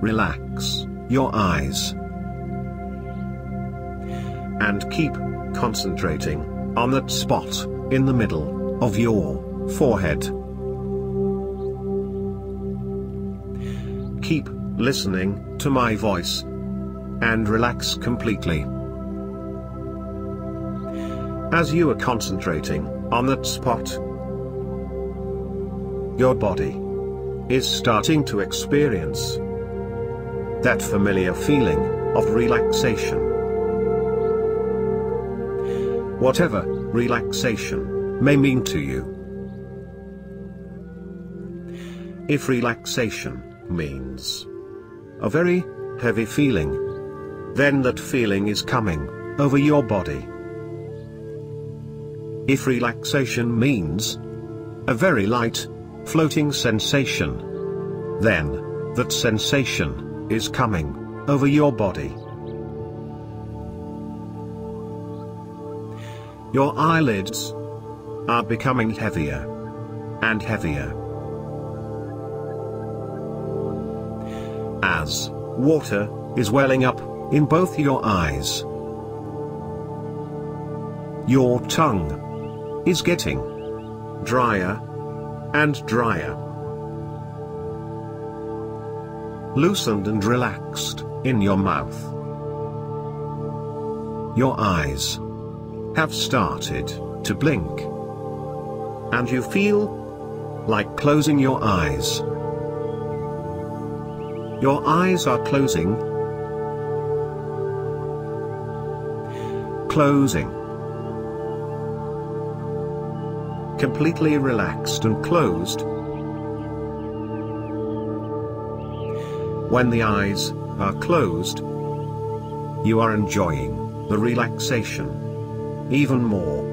relax your eyes. And keep concentrating on that spot in the middle of your forehead. Keep listening to my voice and relax completely. As you are concentrating on that spot, your body is starting to experience that familiar feeling of relaxation. Whatever relaxation may mean to you. If relaxation means a very heavy feeling, then that feeling is coming over your body. If relaxation means a very light, floating sensation, then that sensation is coming over your body. Your eyelids are becoming heavier and heavier. As water is welling up in both your eyes. Your tongue is getting drier and drier. Loosened and relaxed in your mouth. Your eyes have started to blink. And you feel like closing your eyes. Your eyes are closing. Closing. Completely relaxed and closed. When the eyes are closed, you are enjoying the relaxation even more.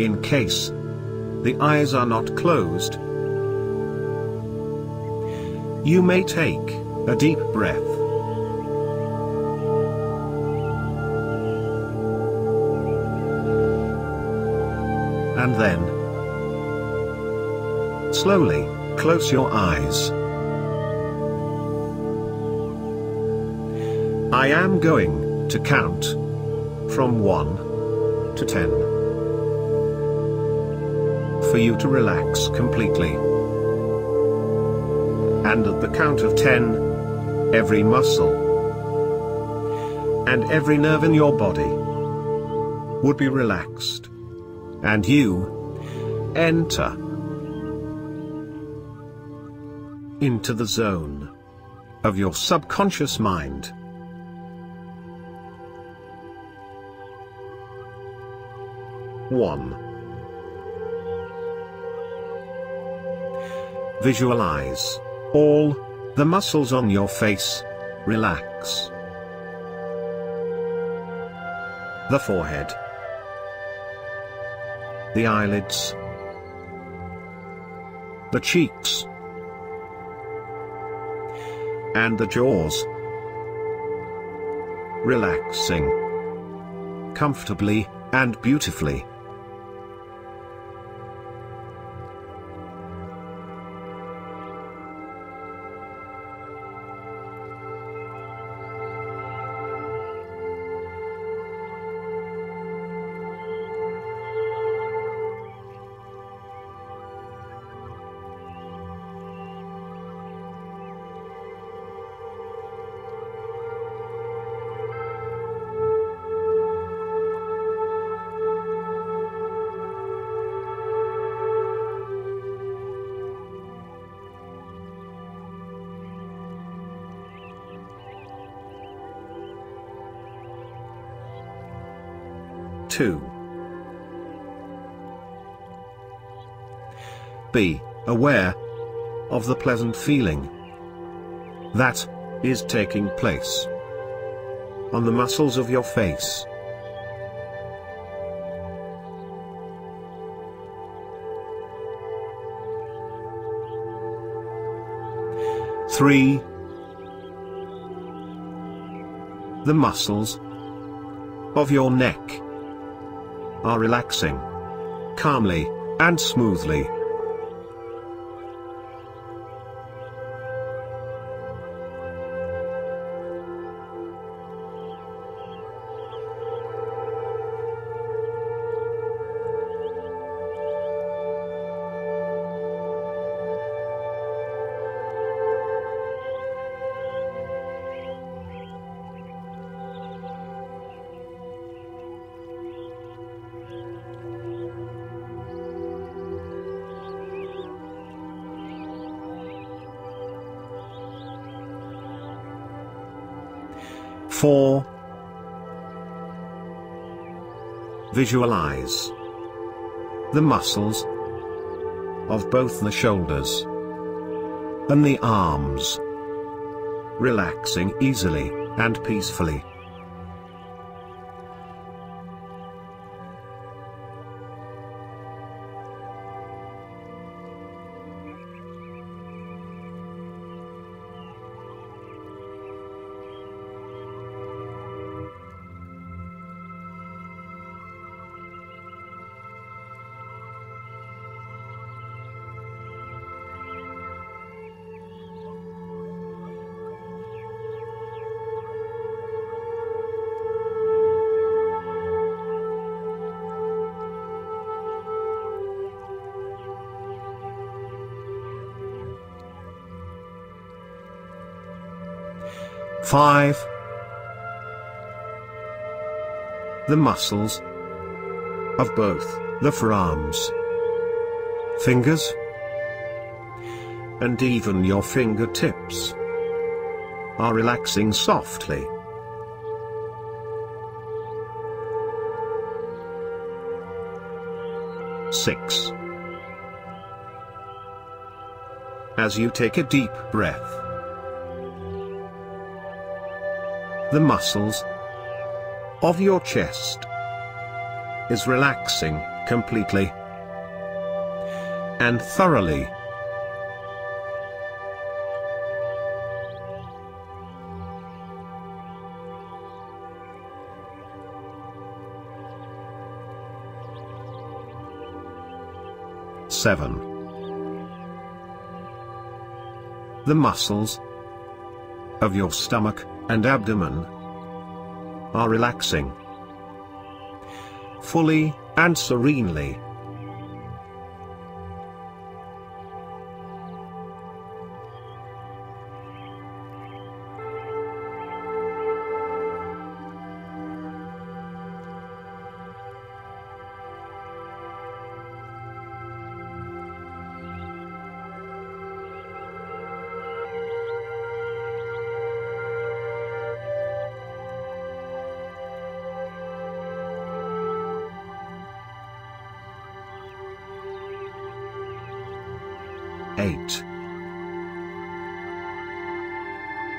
In case the eyes are not closed, you may take a deep breath. And then, slowly, close your eyes. I am going to count from 1 to 10 for you to relax completely. And at the count of 10, every muscle and every nerve in your body would be relaxed. And you enter into the zone of your subconscious mind. One. Visualize all the muscles on your face relax. The forehead, the eyelids, the cheeks, and the jaws. Relaxing comfortably and beautifully. Two. Be aware of the pleasant feeling that is taking place on the muscles of your face. Three. The muscles of your neck are relaxing calmly and smoothly. Visualize the muscles of both the shoulders and the arms relaxing easily and peacefully. 5. The muscles of both the forearms, fingers, and even your fingertips are relaxing softly. Six. As you take a deep breath, the muscles of your chest is relaxing completely and thoroughly. Seven. The muscles of your stomach and abdomen are relaxing fully and serenely.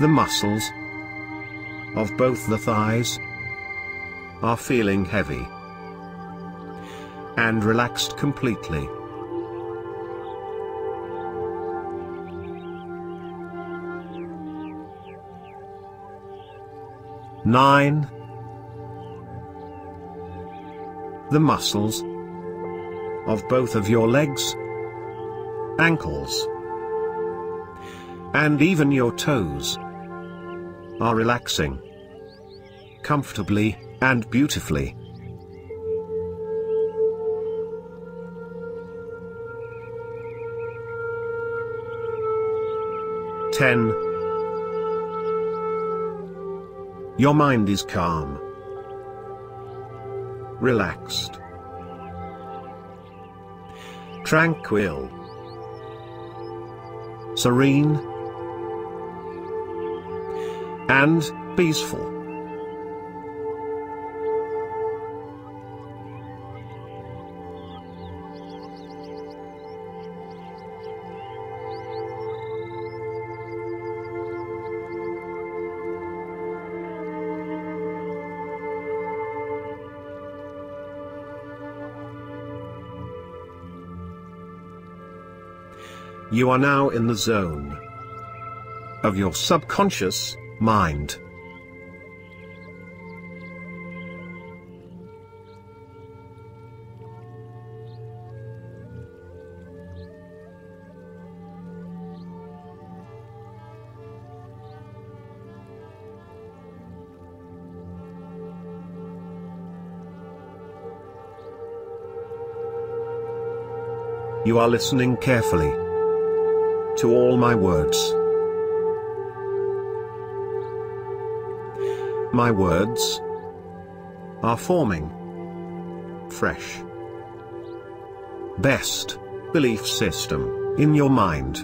The muscles of both the thighs are feeling heavy and relaxed completely. Nine. The muscles of both of your legs, ankles, and even your toes are relaxing comfortably and beautifully. Ten. Your mind is calm, relaxed, tranquil, serene, and peaceful. You are now in the zone of your subconscious mind. You are listening carefully to all my words. My words are forming fresh best belief system in your mind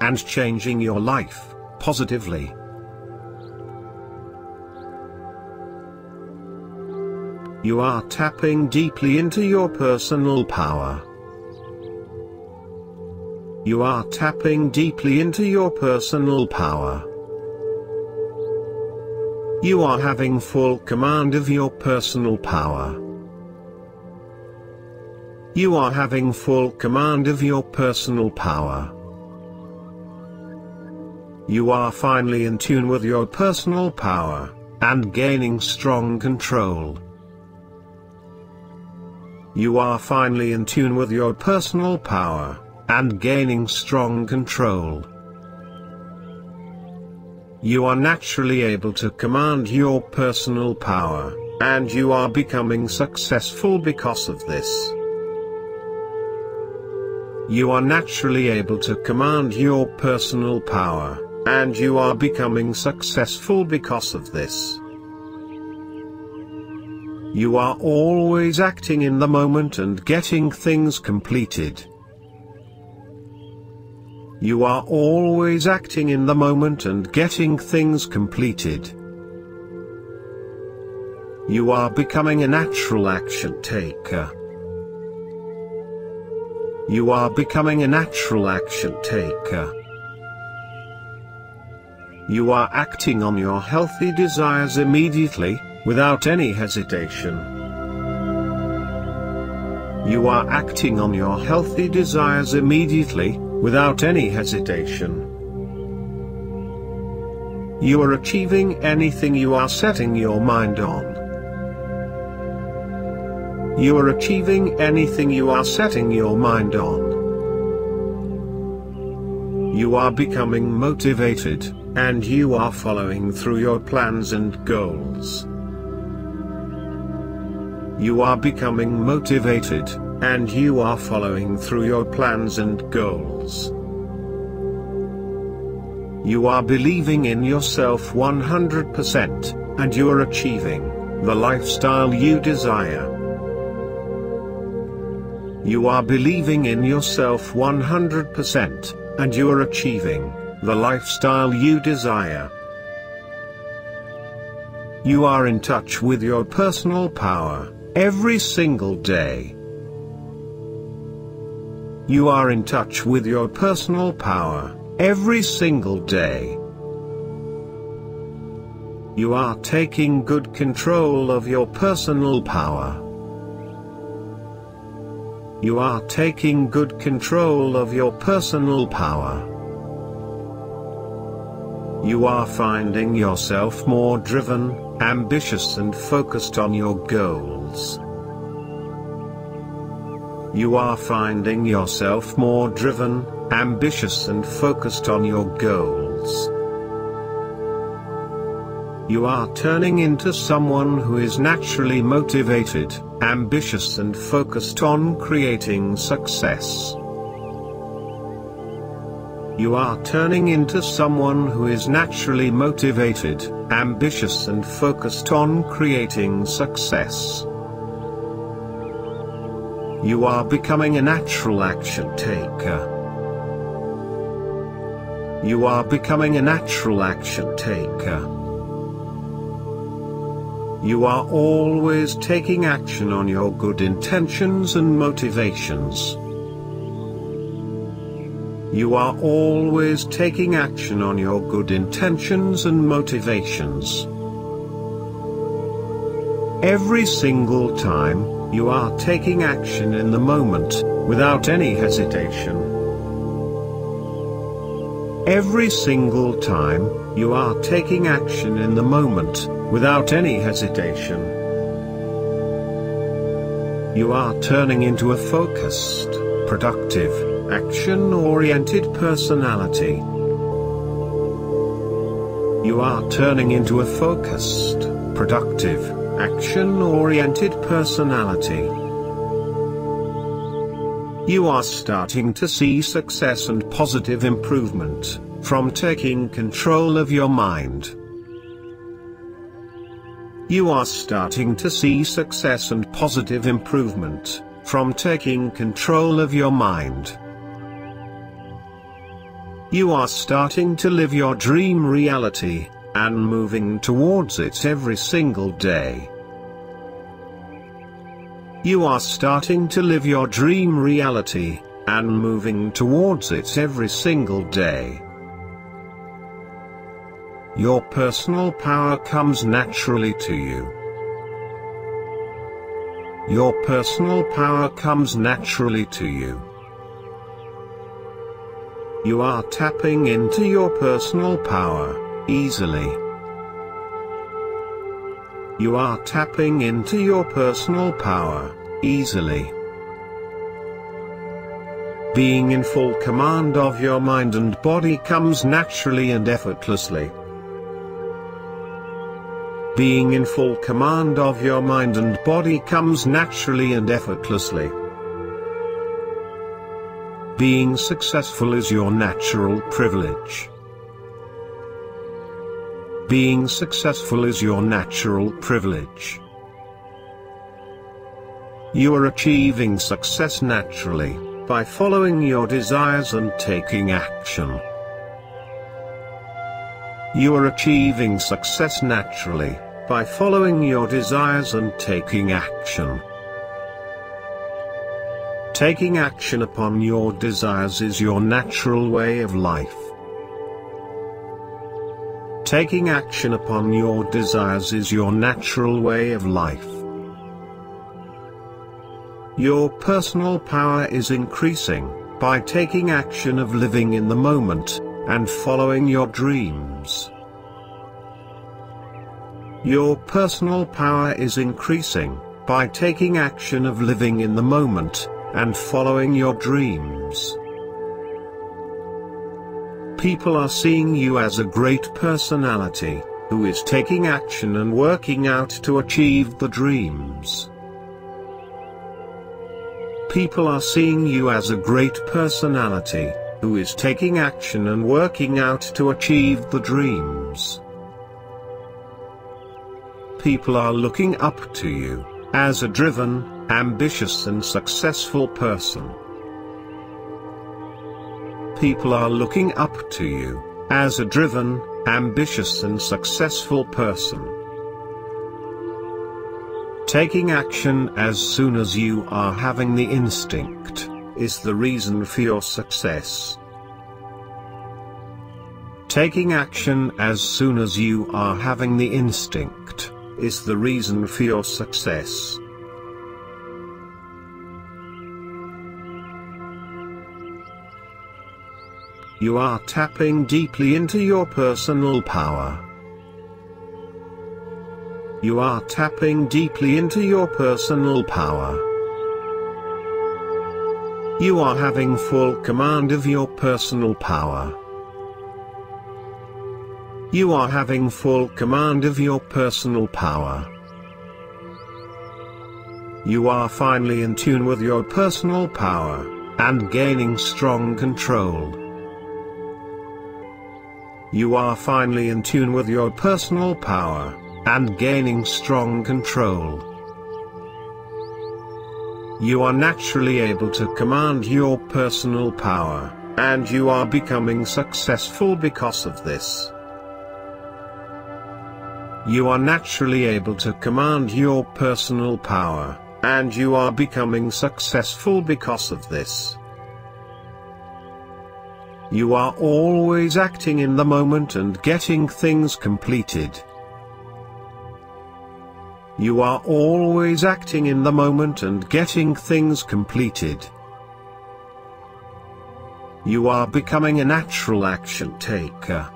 and changing your life positively. You are tapping deeply into your personal power. You are tapping deeply into your personal power. You are having full command of your personal power. You are having full command of your personal power. You are finally in tune with your personal power, and gaining strong control. You are finally in tune with your personal power, and gaining strong control. You are naturally able to command your personal power, and you are becoming successful because of this. You are naturally able to command your personal power, and you are becoming successful because of this. You are always acting in the moment and getting things completed. You are always acting in the moment and getting things completed. You are becoming a natural action taker. You are becoming a natural action taker. You are acting on your healthy desires immediately, without any hesitation. You are acting on your healthy desires immediately, without any hesitation. You are achieving anything you are setting your mind on. You are achieving anything you are setting your mind on. You are becoming motivated, and you are following through your plans and goals. You are becoming motivated, and you are following through your plans and goals. You are believing in yourself 100%, and you are achieving the lifestyle you desire. You are believing in yourself 100%, and you are achieving the lifestyle you desire. You are in touch with your personal power every single day. You are in touch with your personal power, every single day. You are taking good control of your personal power. You are taking good control of your personal power. You are finding yourself more driven, ambitious and focused on your goals. You are finding yourself more driven, ambitious and focused on your goals. You are turning into someone who is naturally motivated, ambitious and focused on creating success. You are turning into someone who is naturally motivated, ambitious and focused on creating success. You are becoming a natural action taker. You are becoming a natural action taker. You are always taking action on your good intentions and motivations. You are always taking action on your good intentions and motivations. Every single time, you are taking action in the moment, without any hesitation. Every single time, you are taking action in the moment, without any hesitation. You are turning into a focused, productive, action-oriented personality. You are turning into a focused, productive, action-oriented personality. You are starting to see success and positive improvement, from taking control of your mind. You are starting to see success and positive improvement, from taking control of your mind. You are starting to live your dream reality, and moving towards it every single day. You are starting to live your dream reality, and moving towards it every single day. Your personal power comes naturally to you. Your personal power comes naturally to you. You are tapping into your personal power, easily. You are tapping into your personal power, easily. Being in full command of your mind and body comes naturally and effortlessly. Being in full command of your mind and body comes naturally and effortlessly. Being successful is your natural privilege. Being successful is your natural privilege. You are achieving success naturally, by following your desires and taking action. You are achieving success naturally, by following your desires and taking action. Taking action upon your desires is your natural way of life. Taking action upon your desires is your natural way of life. Your personal power is increasing, by taking action of living in the moment, and following your dreams. Your personal power is increasing, by taking action of living in the moment, and following your dreams. People are seeing you as a great personality, who is taking action and working out to achieve the dreams. People are seeing you as a great personality, who is taking action and working out to achieve the dreams. People are looking up to you, as a driven, ambitious and successful person. People are looking up to you, as a driven, ambitious and successful person. Taking action as soon as you are having the instinct, is the reason for your success. Taking action as soon as you are having the instinct, is the reason for your success. You are tapping deeply into your personal power. You are tapping deeply into your personal power. You are having full command of your personal power. You are having full command of your personal power. You are finally in tune with your personal power, and gaining strong control. You are finally in tune with your personal power, and gaining strong control. You are naturally able to command your personal power, and you are becoming successful because of this. You are naturally able to command your personal power, and you are becoming successful because of this. You are always acting in the moment and getting things completed. You are always acting in the moment and getting things completed. You are becoming a natural action taker.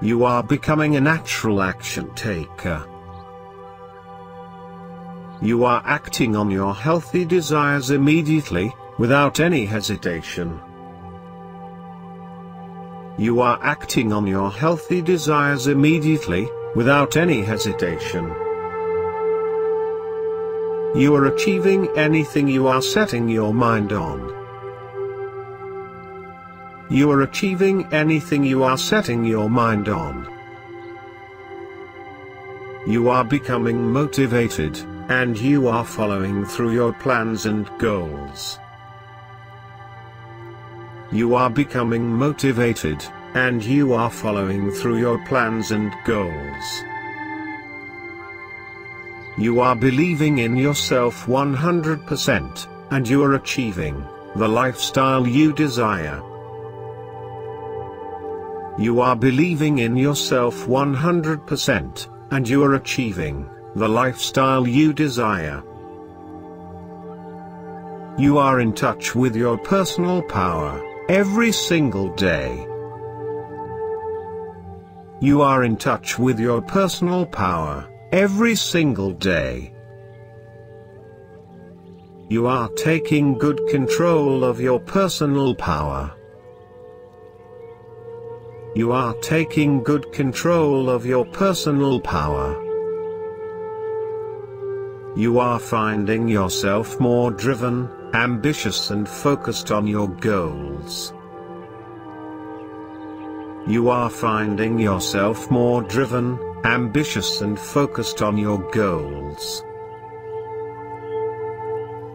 You are becoming a natural action taker. You are acting on your healthy desires immediately, without any hesitation. You are acting on your healthy desires immediately, without any hesitation. You are achieving anything you are setting your mind on. You are achieving anything you are setting your mind on. You are becoming motivated, and you are following through your plans and goals. You are becoming motivated, and you are following through your plans and goals. You are believing in yourself 100%, and you are achieving the lifestyle you desire. You are believing in yourself 100%, and you are achieving the lifestyle you desire. You are in touch with your personal power every single day. You are in touch with your personal power every single day. You are taking good control of your personal power. You are taking good control of your personal power. You are finding yourself more driven, ambitious and focused on your goals. You are finding yourself more driven, ambitious and focused on your goals.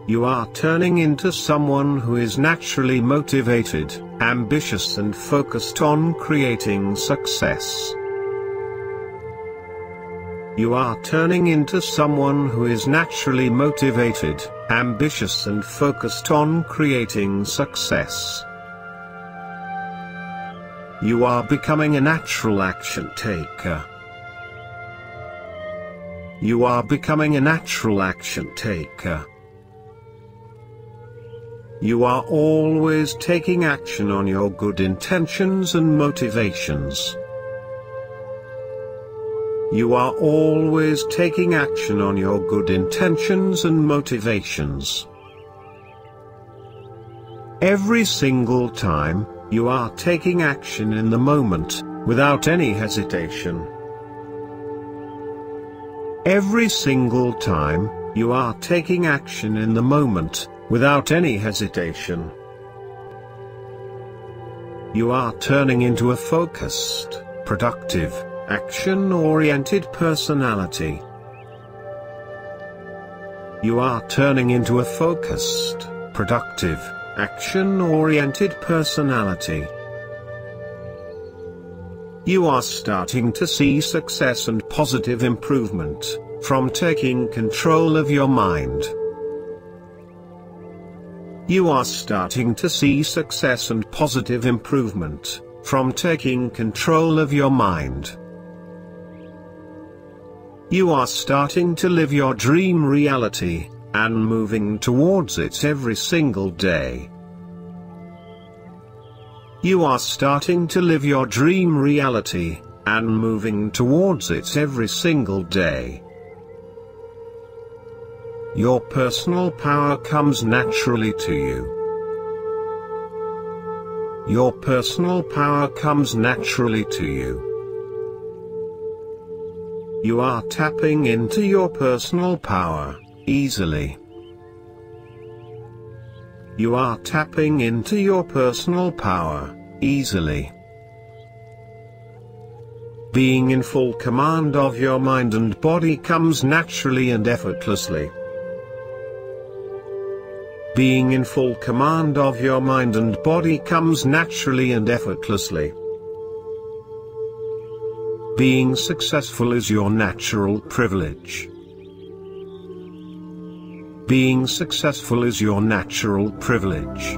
You are turning into someone who is naturally motivated, ambitious and focused on creating success. You are turning into someone who is naturally motivated, ambitious and focused on creating success. You are becoming a natural action taker. You are becoming a natural action taker. You are always taking action on your good intentions and motivations. You are always taking action on your good intentions and motivations. Every single time, you are taking action in the moment, without any hesitation. Every single time, you are taking action in the moment, without any hesitation. You are turning into a focused, productive, action-oriented personality. You are turning into a focused, productive, action-oriented personality. You are starting to see success and positive improvement, from taking control of your mind. You are starting to see success and positive improvement, from taking control of your mind. You are starting to live your dream reality, and moving towards it every single day. You are starting to live your dream reality, and moving towards it every single day. Your personal power comes naturally to you. Your personal power comes naturally to you. You are tapping into your personal power, easily. You are tapping into your personal power, easily. Being in full command of your mind and body comes naturally and effortlessly. Being in full command of your mind and body comes naturally and effortlessly. Being successful is your natural privilege. Being successful is your natural privilege.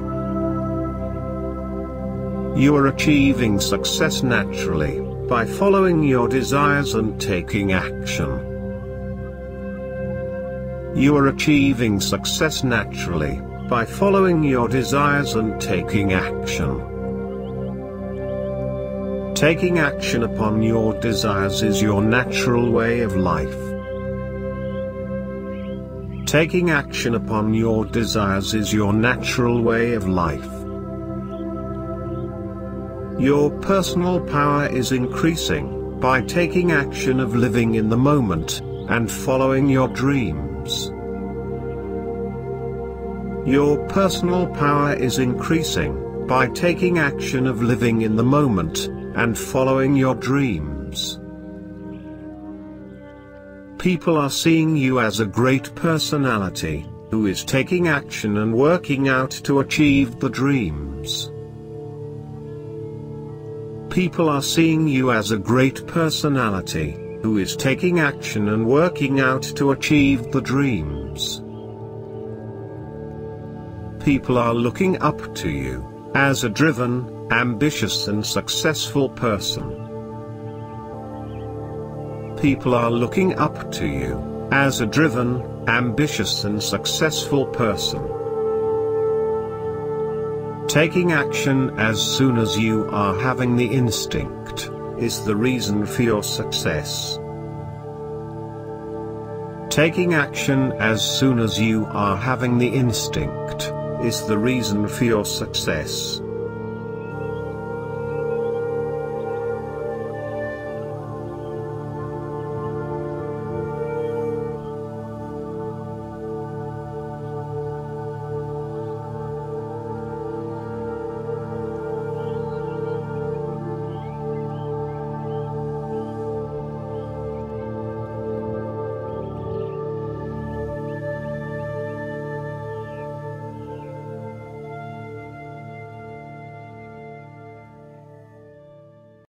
You are achieving success naturally, by following your desires and taking action. You are achieving success naturally, by following your desires and taking action. Taking action upon your desires is your natural way of life. Taking action upon your desires is your natural way of life. Your personal power is increasing, by taking action of living in the moment, and following your dreams. Your personal power is increasing, by taking action of living in the moment, and following your dreams. People are seeing you as a great personality, who is taking action and working out to achieve the dreams. People are seeing you as a great personality, who is taking action and working out to achieve the dreams. People are looking up to you, as a driven, ambitious and successful person. People are looking up to you, as a driven, ambitious and successful person. Taking action as soon as you are having the instinct, is the reason for your success. Taking action as soon as you are having the instinct, is the reason for your success.